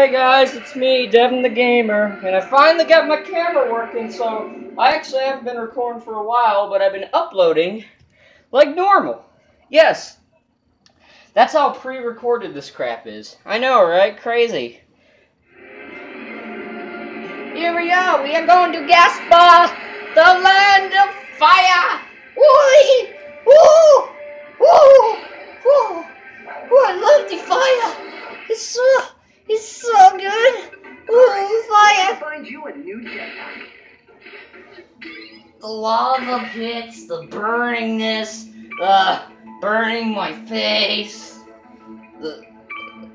Hey guys, it's me, Devin the Gamer, and I finally got my camera working, so I actually haven't been recording for a while, but I've been uploading like normal. Yes, that's how pre-recorded this crap is. I know, right? Crazy. Here we go, we are going to Gaspar, the land of fire! Lava pits, the burningness, uh, burning my face.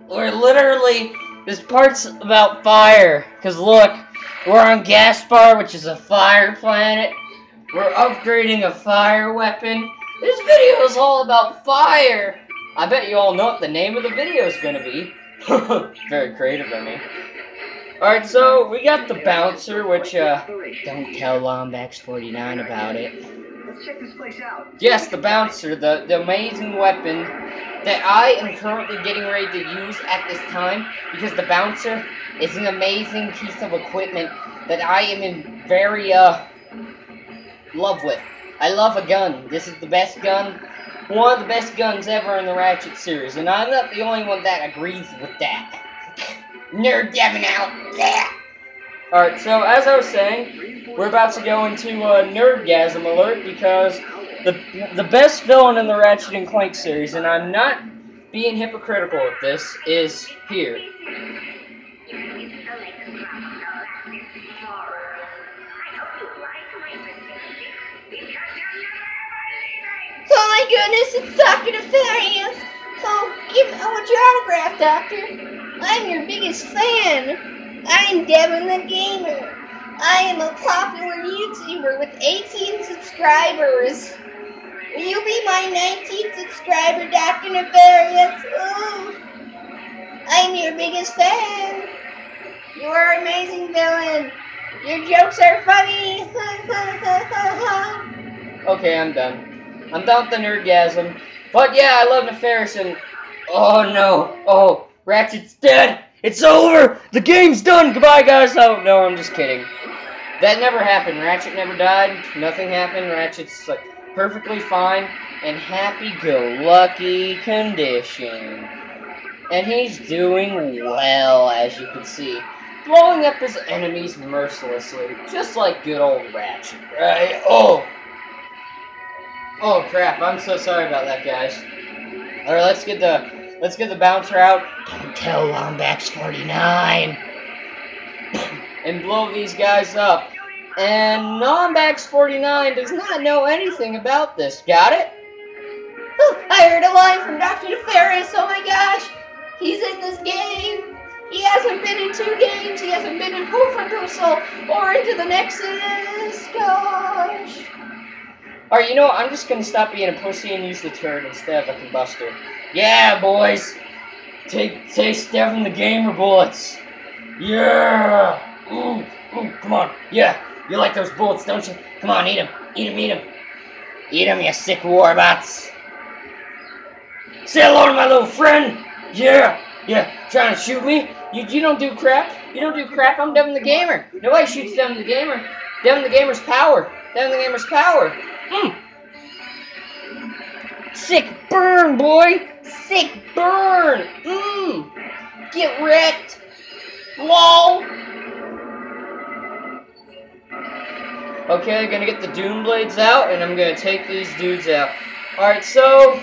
We're literally, this part's about fire. Cause look, we're on Gaspar, which is a fire planet. We're upgrading a fire weapon. This video is all about fire. I bet you all know what the name of the video is gonna be. Very creative of me. Alright, so we got the bouncer, which, uh, don't tell Lombax49 about it. Let's check this place out. Yes, the bouncer, the, the amazing weapon that I am currently getting ready to use at this time, because the bouncer is an amazing piece of equipment that I am in very, uh, love with. I love a gun. This is the best gun one of the best guns ever in the Ratchet series, and I'm not the only one that agrees with that. Nerd Devin out. Yeah. Alright, so as I was saying, we're about to go into a Nerdgasm alert because the the best villain in the Ratchet and Clank series, and I'm not being hypocritical with this, is here. Oh my goodness, it's Dr. Nefarious! Oh, give I want your autograph, Doctor. I'm your biggest fan. I'm Devin the Gamer. I am a popular YouTuber with 18 subscribers. Will you be my 19th subscriber, Dr. Nefarious? Ooh. I'm your biggest fan. You are an amazing villain. Your jokes are funny. okay, I'm done. I'm done with the nerdgasm. But yeah, I love Nefarious and... Oh no. Oh, Ratchet's dead. It's over. The game's done. Goodbye, guys. Oh, no, I'm just kidding. That never happened. Ratchet never died. Nothing happened. Ratchet's like perfectly fine and happy-go-lucky condition. And he's doing well, as you can see. Blowing up his enemies mercilessly. Just like good old Ratchet, right? Oh! Oh crap, I'm so sorry about that, guys. Alright, let's get the let's get the bouncer out. Don't tell Lombax49. and blow these guys up. And Lombax49 does not know anything about this. Got it? Oh, I heard a line from Dr. Nefarious. Oh my gosh. He's in this game. He hasn't been in two games. He hasn't been in Hofendussel or into the Nexus. Gosh. Alright, you know what? I'm just gonna stop being a pussy and use the turret instead of a Combuster. Yeah, boys! Take, taste Devin the Gamer bullets! Yeah! Ooh, ooh, come on. Yeah, you like those bullets, don't you? Come on, eat them. Eat them, eat them. Eat them, you sick warbots. Say hello to my little friend! Yeah! Yeah, trying to shoot me? You, you don't do crap. You don't do crap. I'm Devin the Gamer. Nobody shoots Devin the Gamer. Devin the Gamer's power. Devin the Gamer's power. Mm. Sick burn, boy! Sick burn! Mmm! Get wrecked! LOL! Okay, I'm gonna get the Doom Blades out, and I'm gonna take these dudes out. Alright, so,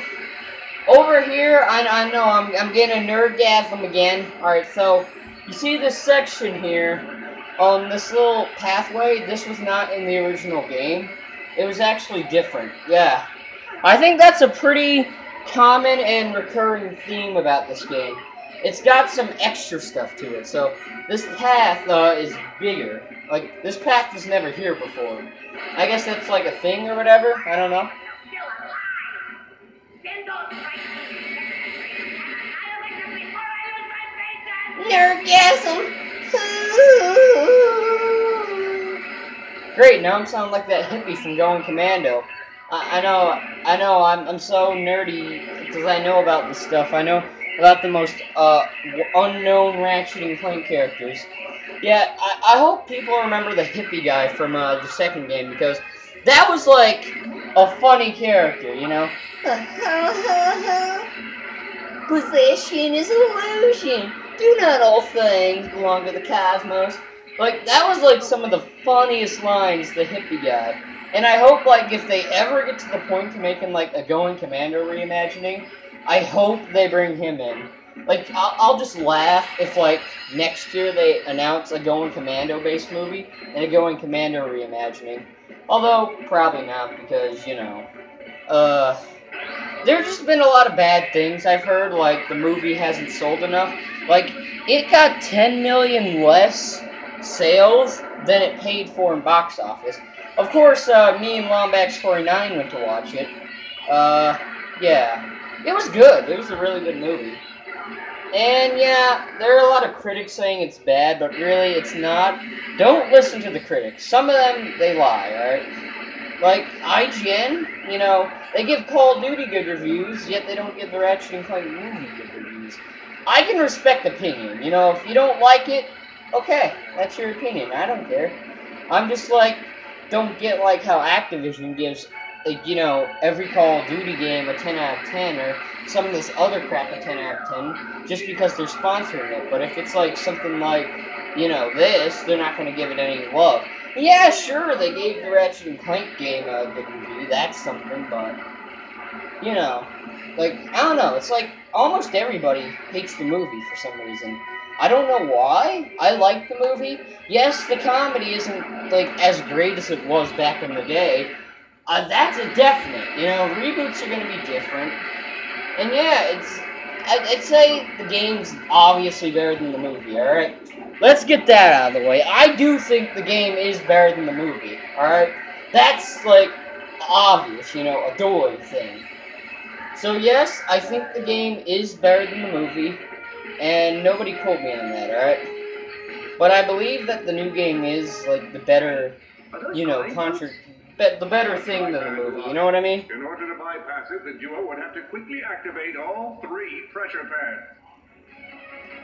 over here, I, I know, I'm, I'm getting a Nerdgasm again. Alright, so, you see this section here, on this little pathway, this was not in the original game. It was actually different. Yeah. I think that's a pretty common and recurring theme about this game. It's got some extra stuff to it. So this path uh, is bigger. Like, this path was never here before. I guess that's like a thing or whatever. I don't know. Nerdgasm! Great, now I'm sounding like that hippie from Going Commando. I, I know, I know, I'm, I'm so nerdy because I know about this stuff. I know about the most uh, unknown Ratchet and Clank characters. Yeah, I, I hope people remember the hippie guy from uh, the second game because that was like a funny character, you know? Possession is illusion. Do not all things belong to the cosmos. Like that was like some of the funniest lines the hippie guy. And I hope like if they ever get to the point to making like a Going Commando reimagining, I hope they bring him in. Like I'll, I'll just laugh if like next year they announce a Going Commando based movie and a Going Commando reimagining. Although probably not because you know, uh, there's just been a lot of bad things I've heard. Like the movie hasn't sold enough. Like it got 10 million less sales than it paid for in box office. Of course, uh, me and Lombax49 went to watch it. Uh, yeah. It was good. It was a really good movie. And yeah, there are a lot of critics saying it's bad, but really it's not. Don't listen to the critics. Some of them, they lie, alright? Like, IGN, you know, they give Call of Duty good reviews, yet they don't give the Ratchet and Clank movie good reviews. I can respect opinion. You know, if you don't like it, okay, that's your opinion. I don't care. I'm just like, don't get like how Activision gives, like, you know, every Call of Duty game a 10 out of 10, or some of this other crap a 10 out of 10, just because they're sponsoring it. But if it's like something like, you know, this, they're not going to give it any love. Yeah, sure, they gave the Ratchet and Clank game a good review. That's something, but you know, like I don't know. It's like almost everybody hates the movie for some reason. I don't know why. I like the movie. Yes, the comedy isn't like as great as it was back in the day. Uh, that's a definite. You know, reboots are gonna be different. And yeah, it's. I'd, I'd say the game's obviously better than the movie. All right, let's get that out of the way. I do think the game is better than the movie. All right, that's like obvious. You know, a doy thing. So yes, I think the game is better than the movie, and nobody quote me on that, alright? But I believe that the new game is like the better, you know, fine? contra- be- the better thing than the movie. You know what I mean? In order to bypass it, the duo would have to quickly activate all three pressure pads.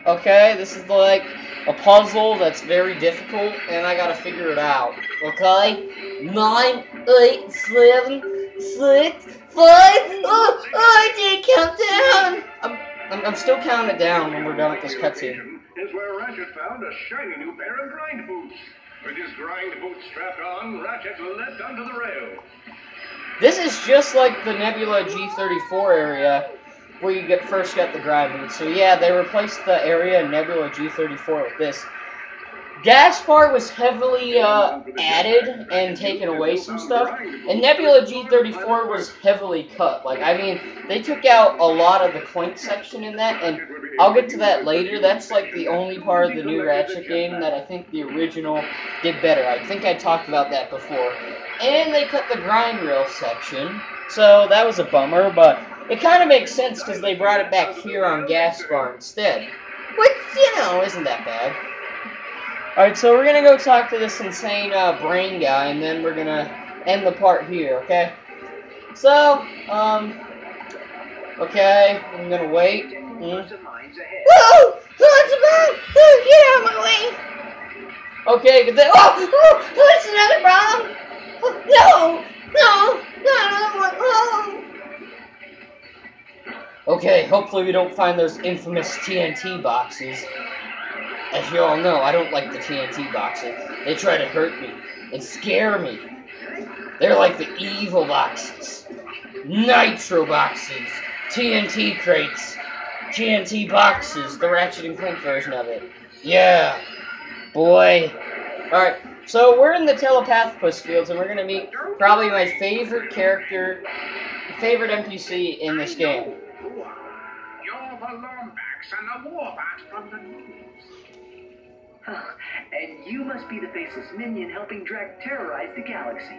Okay, this is like a puzzle that's very difficult, and I gotta figure it out. Okay, nine, eight, seven, six, five. Oh, oh I did count down. I'm, I'm, I'm still counting it down when we're done with this cutscene. Is where Ratchet found a shiny new pair of grind boots. With his grind boots strapped on, Ratchet leapt onto the rail. This is just like the Nebula G34 area where you get first got the grind boots. So yeah, they replaced the area in Nebula G34 with this. Gaspar was heavily uh, added and taken away some stuff, and Nebula G34 was heavily cut. Like, I mean, they took out a lot of the Clank section in that, and I'll get to that later. That's like the only part of the new Ratchet game that I think the original did better. I think I talked about that before. And they cut the grind rail section, so that was a bummer, but it kind of makes sense because they brought it back here on Gaspar instead. Which, you know, isn't that bad. Alright, so we're gonna go talk to this insane uh, brain guy, and then we're gonna end the part here, okay? So, um, okay, I'm gonna wait. Ahead. Whoa! Lots of get out of my way! Okay, good thing. Oh, Oh, oh, it's another bomb! Oh, no! No, not another one! Oh! Okay, hopefully we don't find those infamous TNT boxes. As you all know, I don't like the TNT boxes. They try to hurt me and scare me. They're like the evil boxes. Nitro boxes. TNT crates. TNT boxes. The Ratchet and Clank version of it. Yeah. Boy. Alright, so we're in the Telepathopus fields and we're gonna meet probably my favorite character, favorite NPC in this game. You're the Lombax and the Warbot from the news. Huh. And you must be the faceless minion helping Drek terrorize the galaxy.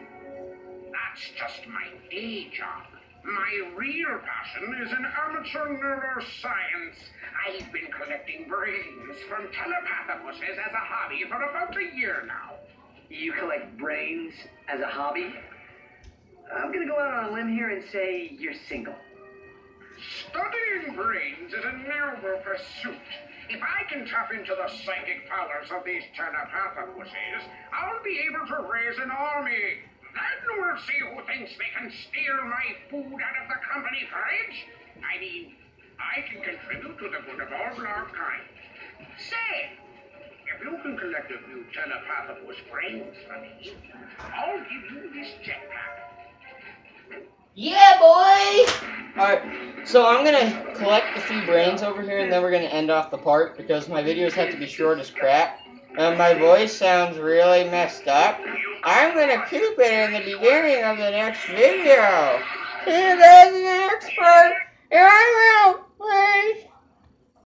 That's just my day job. My real passion is in amateur neuroscience. I've been collecting brains from telepathopuses as a hobby for about a year now. You collect brains as a hobby? I'm gonna go out on a limb here and say you're single. Studying brains is a noble pursuit. If I can tap into the psychic powers of these telepathopusses, I'll be able to raise an army. Then we'll see who thinks they can steal my food out of the company fridge. I mean, I can contribute to the good of all mankind. Say, if you can collect a few telepathopus brains for me, I'll give you this jetpack. Yeah, boy. Alright, so I'm gonna collect a few brains over here and then we're gonna end off the part because my videos have to be short as crap. And my voice sounds really messed up. I'm gonna keep it in the beginning of the next video. See you guys in the next part. And I will, please.